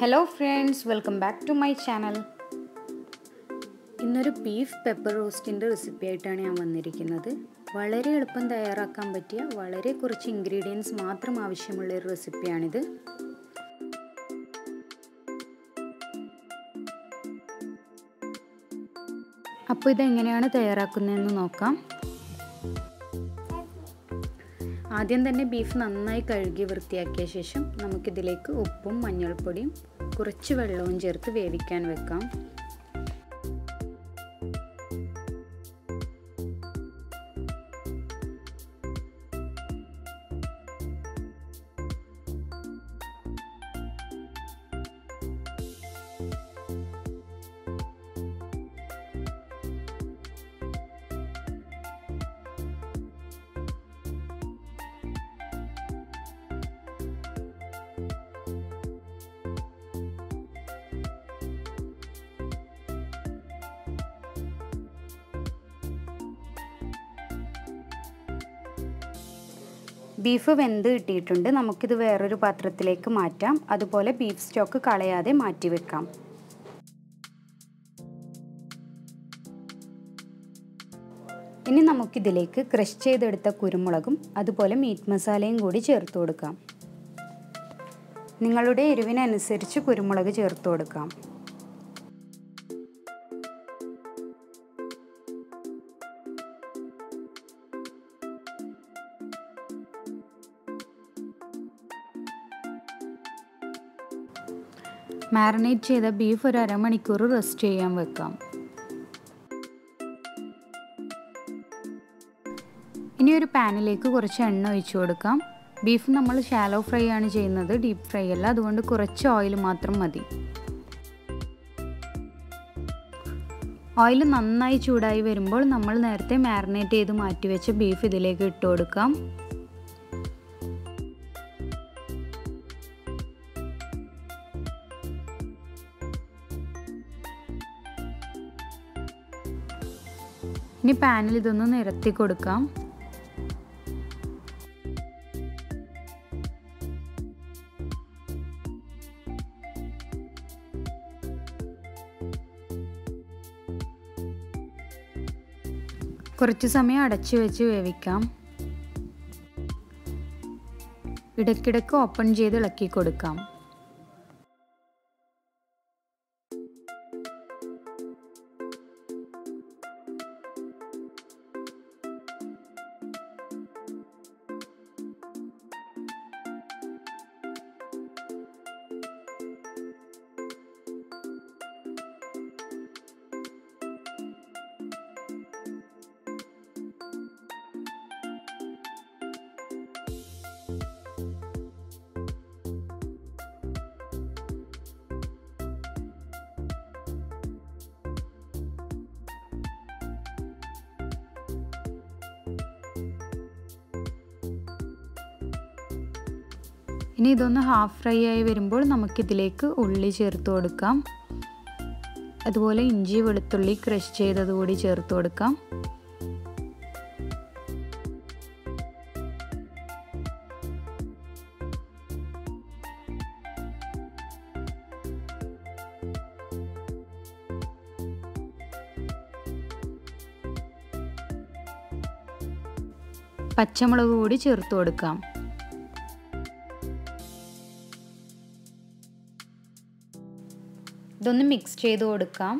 Hello friends welcome back to my channel ഇന്നൊരു beef pepper റോസ്റ്റിന്റെ recipe ആയിട്ടാണ് ഞാൻ വന്നിരിക്കുന്നത്. വളരെ എളുപ്പം തയ്യാറാക്കാൻ പറ്റിയ വളരെ കുറച്ച് ഇൻഗ്രീഡിയൻസ് മാത്രം ആവശ്യമുള്ള ഒരു റെസിപ്പിയാണിത് അപ്പോൾ ഇതെങ്ങനെയാണ് തയ്യാറാക്കുന്നതെന്ന് നോക്കാം. ആദ്യം തന്നെ ബീഫ് നന്നായി കഴുകി വൃത്തിയാക്കിയ ശേഷം നമുക്കിതിലേക്ക് ഉപ്പും മഞ്ഞൾപ്പൊടിയും കുറച്ച് വെള്ളവും ചേർത്ത് വേവിക്കാൻ വെക്കാം. ബീഫ് വെന്ത് കിട്ടിയിട്ടുണ്ട്. നമുക്കിത് വേറൊരു പാത്രത്തിലേക്ക് മാറ്റാം. അതുപോലെ ബീഫ് സ്റ്റോക്ക് കളയാതെ മാറ്റി വെക്കാം. ഇനി നമുക്കിതിലേക്ക് ക്രഷ് ചെയ്തെടുത്ത കുരുമുളകും അതുപോലെ മീറ്റ് മസാലയും കൂടി ചേർത്ത് കൊടുക്കാം. നിങ്ങളുടെ എരിവിനനുസരിച്ച് കുരുമുളക് ചേർത്ത് കൊടുക്കാം. മാറിനേറ്റ് ചെയ്ത ബീഫ് ഒരു അരമണിക്കൂർ റെസ്റ്റ് ചെയ്യാൻ വെക്കാം. ഇനി ഒരു പാനിലേക്ക് കുറച്ച് എണ്ണ ഒഴിച്ചു കൊടുക്കാം. ബീഫ് നമ്മൾ ഷാലോ ഫ്രൈ ആണ് ചെയ്യുന്നത് ഡീപ്പ് ഫ്രൈ അല്ല. അതുകൊണ്ട് കുറച്ച് ഓയിൽ മാത്രം മതി. ഓയിൽ നന്നായി ചൂടായി വരുമ്പോൾ നമ്മൾ നേരത്തെ മാറിനേറ്റ് ചെയ്ത് മാറ്റിവെച്ച ബീഫ് ഇതിലേക്ക് ഇട്ട് കൊടുക്കാം. ഇനി പാനിൽ ഇതൊന്ന് നിരത്തി കൊടുക്കാം. കുറച്ച് സമയം അടച്ചു വെച്ച് വേവിക്കാം. ഇടയ്ക്കിടയ്ക്ക് ഓപ്പൺ ചെയ്ത് ഇളക്കി കൊടുക്കാം. ഇനി ഇതൊന്ന് ഹാഫ് ഫ്രൈ ആയി വരുമ്പോൾ നമുക്കിതിലേക്ക് ഉള്ളി ചേർത്ത് കൊടുക്കാം. അതുപോലെ ഇഞ്ചി വെളുത്തുള്ളി ക്രഷ് ചെയ്തത് കൂടി ചേർത്ത് കൊടുക്കാം. പച്ചമുളക് കൂടി ചേർത്ത് കൊടുക്കാം. ഇതൊന്ന് മിക്സ് ചെയ്ത് കൊടുക്കാം.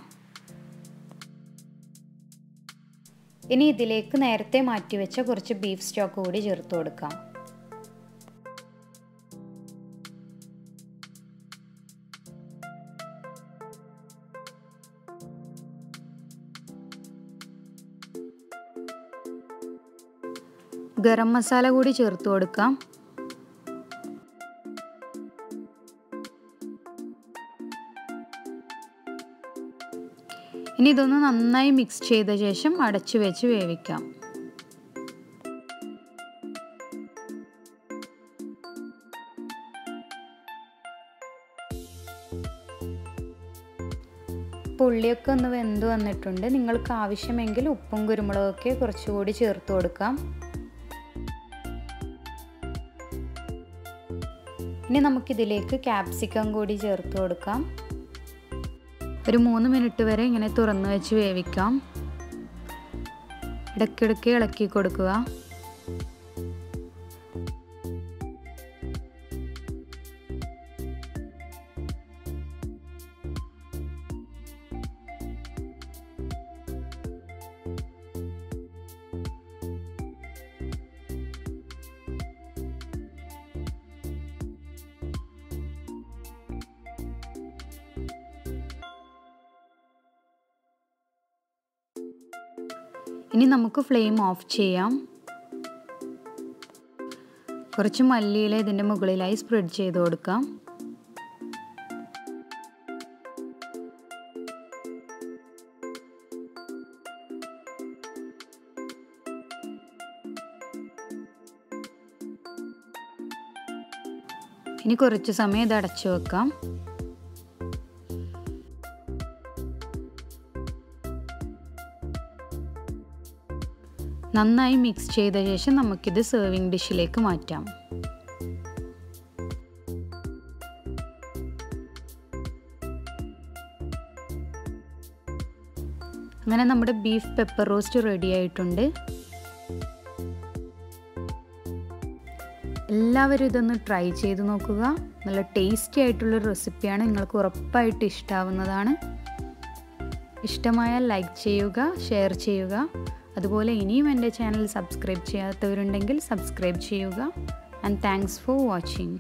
ഇനി ഇതിലേക്ക് നേരത്തെ മാറ്റിവെച്ച കുറച്ച് ബീഫ് സ്റ്റോക്ക് കൂടി ചേർത്ത് കൊടുക്കാം. ഗരം മസാല കൂടി ചേർത്ത് കൊടുക്കാം. ഇനി ഇതൊന്ന് നന്നായി മിക്സ് ചെയ്ത ശേഷം അടച്ചു വെച്ച് വേവിക്കാം. പുള്ളിയൊക്കെ ഒന്ന് വെന്ത് വന്നിട്ടുണ്ട്. നിങ്ങൾക്ക് ആവശ്യമെങ്കിൽ ഉപ്പും കുരുമുളകൊക്കെ കുറച്ചുകൂടി ചേർത്ത് കൊടുക്കാം. ഇനി നമുക്കിതിലേക്ക് ക്യാപ്സിക്കം കൂടി ചേർത്ത് കൊടുക്കാം. ഒരു മൂന്ന് മിനിറ്റ് വരെ ഇങ്ങനെ തുറന്ന് വെച്ച് വേവിക്കാം. ഇടയ്ക്കിടയ്ക്ക് ഇളക്കി കൊടുക്കുക. ഇനി നമുക്ക് ഫ്ലെയിം ഓഫ് ചെയ്യാം. കുറച്ച് മല്ലിയില ഇതിന്റെ മുകളിലായി സ്പ്രെഡ് ചെയ്ത് കൊടുക്കാം. ഇനി കുറച്ച് സമയം ഇത് അടച്ചു വെക്കാം. നന്നായി മിക്സ് ചെയ്ത ശേഷം നമുക്കിത് സെർവിങ് ഡിഷിലേക്ക് മാറ്റാം. അങ്ങനെ നമ്മുടെ ബീഫ് പെപ്പർ റോസ്റ്റ് റെഡി ആയിട്ടുണ്ട്. എല്ലാവരും ഇതൊന്ന് ട്രൈ ചെയ്ത് നോക്കുക. നല്ല ടേസ്റ്റി ആയിട്ടുള്ള റെസിപ്പിയാണ് നിങ്ങൾക്ക് ഉറപ്പായിട്ട് ഇഷ്ടാവുന്നതാണ്. ഇഷ്ടമായാൽ ലൈക്ക് ചെയ്യുക ഷെയർ ചെയ്യുക. അതുപോലെ ഇനിയും എന്റെ ചാനൽ സബ്സ്ക്രൈബ് ചെയ്യാത്തവരുണ്ടെങ്കിൽ സബ്സ്ക്രൈബ് ചെയ്യുക. And thanks for watching